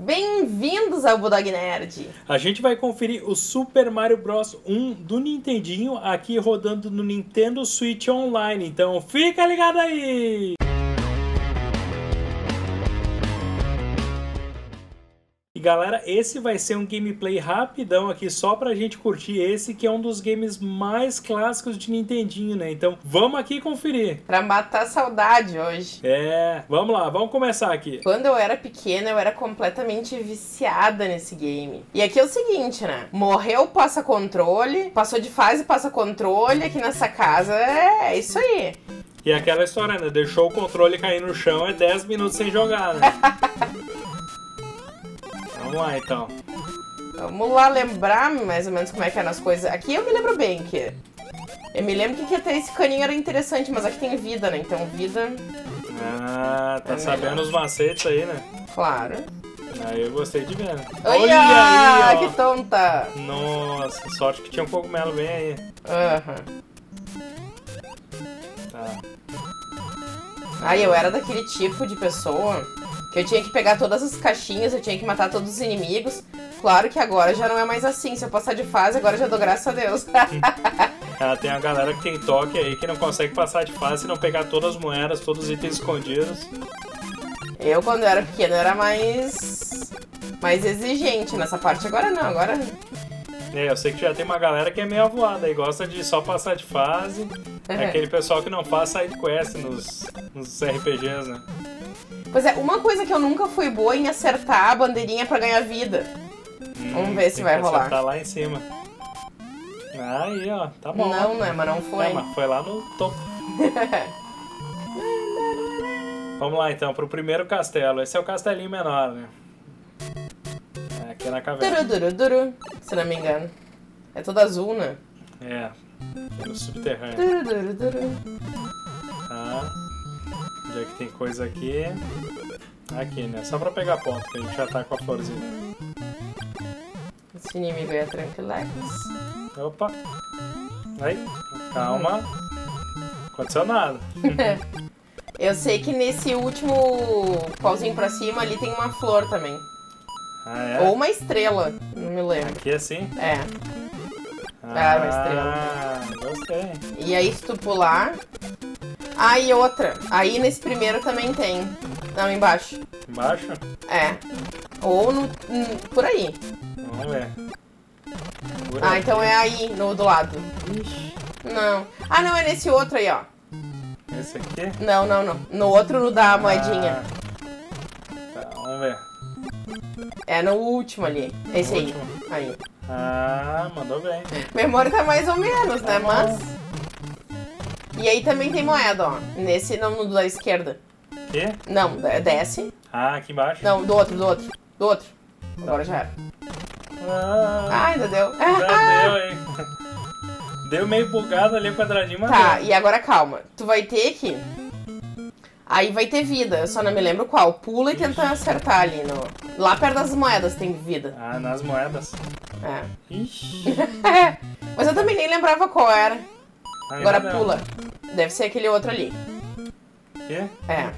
Bem-vindos ao Budog Nerd! A gente vai conferir o Super Mario Bros 1 do Nintendinho aqui rodando no Nintendo Switch Online. Então fica ligado aí! E galera, esse vai ser um gameplay rapidão aqui só pra gente curtir esse que é um dos games mais clássicos de Nintendinho, né? Então vamos aqui conferir. Pra matar a saudade hoje. É, vamos lá, vamos começar aqui. Quando eu era pequena, eu era completamente viciada nesse game. E aqui é o seguinte, né? Morreu, passa controle, passou de fase, passa controle aqui nessa casa. É, é isso aí. E aquela história, né? Deixou o controle cair no chão, é 10 minutos sem jogar, né? Vamos lá então. Vamos lá lembrar mais ou menos como é que eram as coisas. Aqui eu me lembro bem que. Eu me lembro que até esse caninho era interessante, mas aqui tem vida, né? Então vida. Ah, tá é sabendo melhor. os macetes aí, né? Claro. Aí eu gostei de ver. Olha, Olha aí, ó. que tonta! Nossa, sorte que tinha um cogumelo bem aí. Aham. Uhum. Tá. Aí eu era daquele tipo de pessoa que eu tinha que pegar todas as caixinhas, eu tinha que matar todos os inimigos. Claro que agora já não é mais assim. Se eu passar de fase, agora já dou graças a Deus. ah, tem a galera que tem toque aí que não consegue passar de fase e não pegar todas as moedas, todos os itens escondidos. Eu, quando eu era pequeno, era mais. mais exigente nessa parte. Agora não, agora. É, eu sei que já tem uma galera que é meio avoada e gosta de só passar de fase. É aquele pessoal que não faz side quest nos, nos RPGs, né? Pois é, uma coisa que eu nunca fui boa em acertar a bandeirinha para ganhar vida. Hum, Vamos ver se vai rolar. Tá lá em cima. Aí, ó, tá bom. Não, né? Mas não foi. Não, mas foi lá no topo. Vamos lá então, pro primeiro castelo. Esse é o castelinho menor, né? É aqui na caverna. Duru, duru, duru, se não me engano. É todo azul, né? É, no subterrâneo. Duru, duru, duru. Tá. Onde é que tem coisa aqui? Aqui, né? Só pra pegar ponto, que a gente já tá com a florzinha. Esse inimigo é tranquilex. Opa! Aí, calma. Aconteceu nada. Eu sei que nesse último pauzinho pra cima ali tem uma flor também. Ah, é? Ou uma estrela, não me lembro. Aqui assim? É. Ah, uma estrela. Ah, gostei. E aí se tu pular, ah, e outra. Aí nesse primeiro também tem. Não, embaixo. Embaixo? É. Ou no. por aí. Vamos ver. Por ah, aí. então é aí, no do lado. Ixi. Não. Ah, não, é nesse outro aí, ó. Esse aqui? Não, não, não. No outro, no da ah. moedinha. Tá, vamos ver. É no último ali. Esse no aí. Último. Aí. Ah, mandou bem. Memória tá mais ou menos, né? Tá Mas. E aí também tem moeda, ó. Nesse, não, no da esquerda. Quê? Não, desce. Ah, aqui embaixo? Não, do outro, do outro. Do outro. Agora já era. Ah, ah ainda deu. Já deu, hein? Deu meio bugado ali o quadradinho, mas Tá, deu. e agora calma. Tu vai ter que... Aí vai ter vida, eu só não me lembro qual. Pula e tenta acertar ali no... Lá perto das moedas tem vida. Ah, nas moedas. É. Ixi. mas eu também nem lembrava qual era. Ainda Agora não. pula. Deve ser aquele outro ali. Quê? É.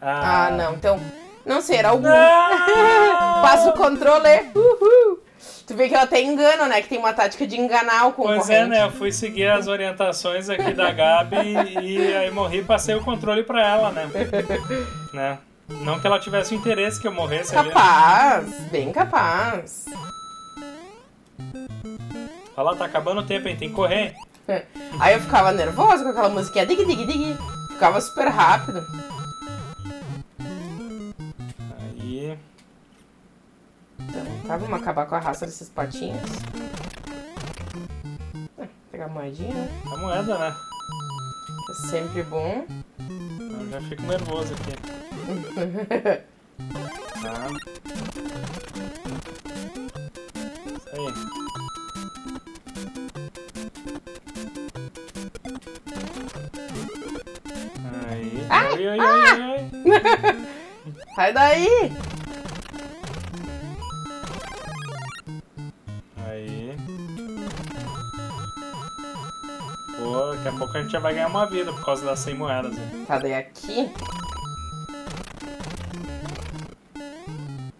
Ah, Ah, não. Então, não sei, era algum. Não! Passa o controle. Uhul. Tu vê que ela até engana, né? Que tem uma tática de enganar o concorrente. Pois é, né? Eu fui seguir as orientações aqui da Gabi e aí morri e passei o controle pra ela, né? né? Não que ela tivesse interesse que eu morresse ali. né? Capaz, bem capaz. Olha lá, tá acabando o tempo, hein? Tem que correr. Aí eu ficava nervosa com aquela musiquinha dig dig dig. Ficava super rápido. Aí. Então, tá, vamos acabar com a raça desses patinhos. É, pegar a moedinha, né? A moeda, né? É sempre bom. Eu já fico nervoso aqui. Tá. Ai, Ai, ai, ai, ai. Sai daí! Aí. Pô, daqui a pouco a gente já vai ganhar uma vida por causa das 100 moedas. hein? Tá daí aqui.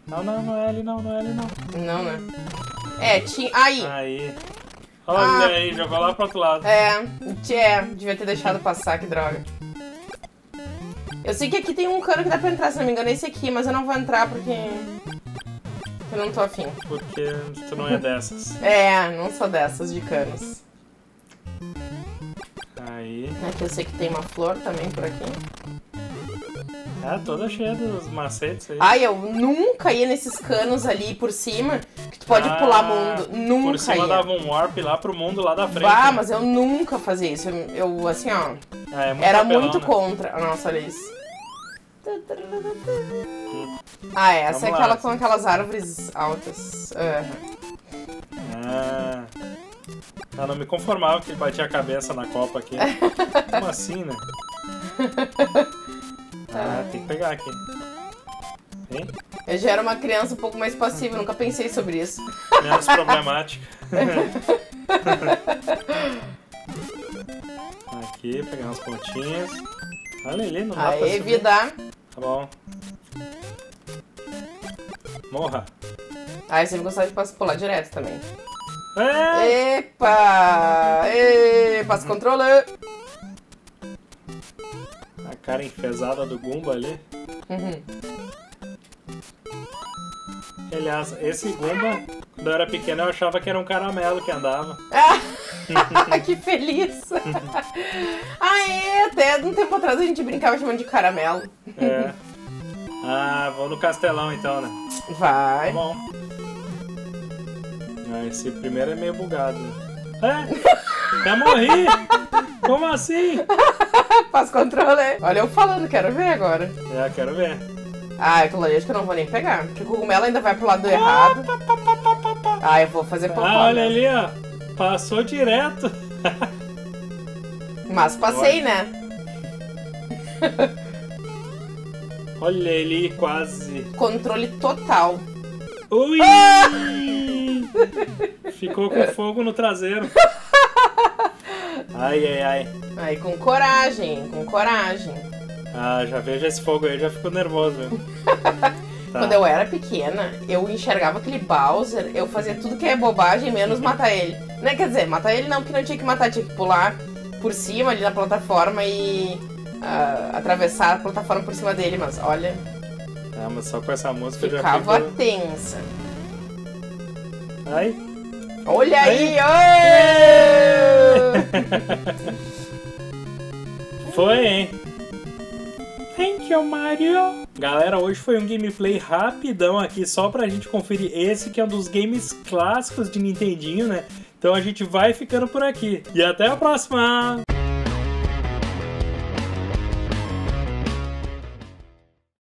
Não, não, não é ali não, não é ali não. Não, né? É, tinha. Aí! Aí. Olha Ah. aí, jogou lá pro outro lado. É, é, devia ter deixado passar, que droga. Eu sei que aqui tem um cano que dá pra entrar, se não me engano, é esse aqui, mas eu não vou entrar porque. Eu não tô afim. Porque tu não é dessas. É, não sou dessas de canos. Aí. Aqui eu sei que tem uma flor também por aqui. É, toda cheia dos macetes aí. Ai, eu nunca ia nesses canos ali por cima, que tu pode Ah, pular mundo. Nunca Por cima ia. dava um warp lá pro mundo lá da frente. Né? mas eu nunca fazia isso. Eu, eu, assim, ó, Ah, é muito era apelão, muito né? contra. Nossa, olha isso. Ah, é, essa Vamos é lá. aquela com aquelas árvores altas. Ah. Eu não me conformava que ele batia a cabeça na copa aqui. Como assim, né? Ah, tem que pegar aqui. Hein? Eu já era uma criança um pouco mais passiva, nunca pensei sobre isso. Menos problemática. aqui, pegar umas pontinhas. Olha ali, não dá pra Aê, vida. Tá bom. Morra. Ah, eu sempre gostava de pular direto também. É! Epa! Passa o controle. A cara enfesada do Gumba ali. Uhum. Aliás, esse Gumba, quando eu era pequeno, eu achava que era um caramelo que andava. Ah, que feliz! ah, é, até um tempo atrás a gente brincava chamando de caramelo. É. Ah, vou no castelão então, né? Tá Vai. bom. Ah, esse primeiro é meio bugado, né? É? Já morri! Como assim? O controle. Olha eu falando, quero ver agora. É, quero ver. Ah, aquilo ali acho que eu não vou nem pegar. Porque o cogumelo ainda vai pro lado errado. Ah, eu vou fazer popó. Ah, olha ali, ó. Passou direto. Mas passei, né? Olha ele quase. Controle total. Ui! Ficou com fogo no traseiro. Ai, ai, ai. Aí com coragem, com coragem. Ah, já vejo esse fogo aí, já fico nervoso. Tá. Quando eu era pequena, eu enxergava aquele Bowser, eu fazia tudo que é bobagem, menos matar ele. Né, quer dizer, matar ele não, porque não tinha que matar, tinha que pular por cima ali na plataforma e ah, atravessar a plataforma por cima dele, mas olha, Ah, mas só com essa música eu já ficava fico... tensa. Ai. Olha aí, oi! Foi, hein? Thank you, Mario! Galera, hoje foi um gameplay rapidão aqui, só pra gente conferir esse que é um dos games clássicos de Nintendinho, né? Então a gente vai ficando por aqui. E até a próxima!